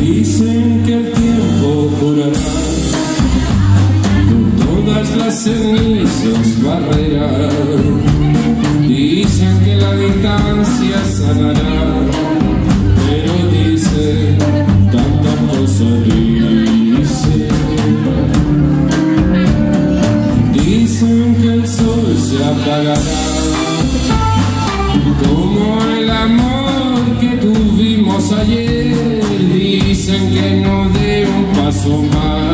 Dicen que el tiempo curará cenizas barrerá. Dicen que la distancia sanará, pero dicen tantas cosas dicen. Dicen que el sol se apagará, como el amor que tuvimos ayer. Dicen que no dé un paso más,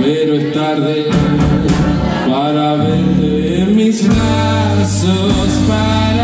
Pero es tarde para verte en mis brazos, para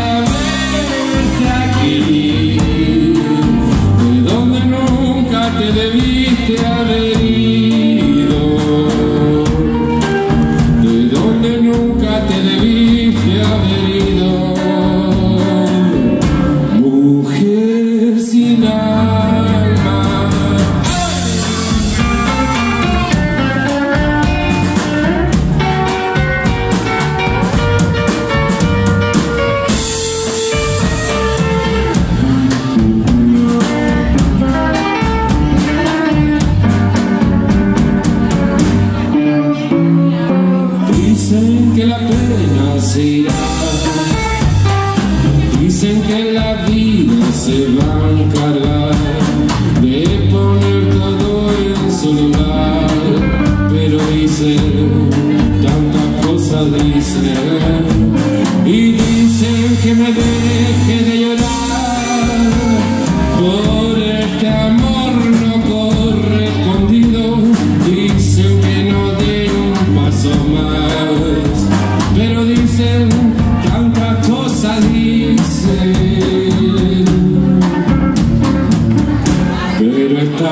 dicen que la vida se va a encargar de poner todo en su lugar, pero dicen tantas cosas dicen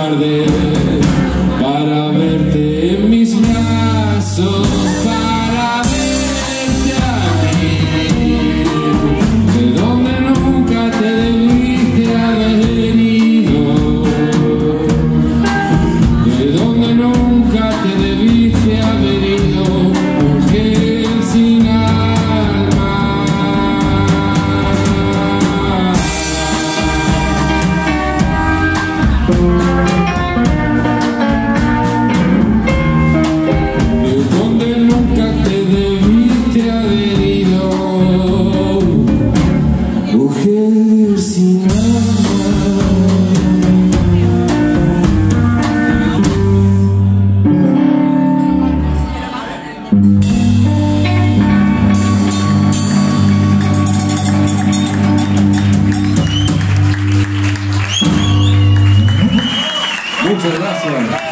tarde Muchas gracias.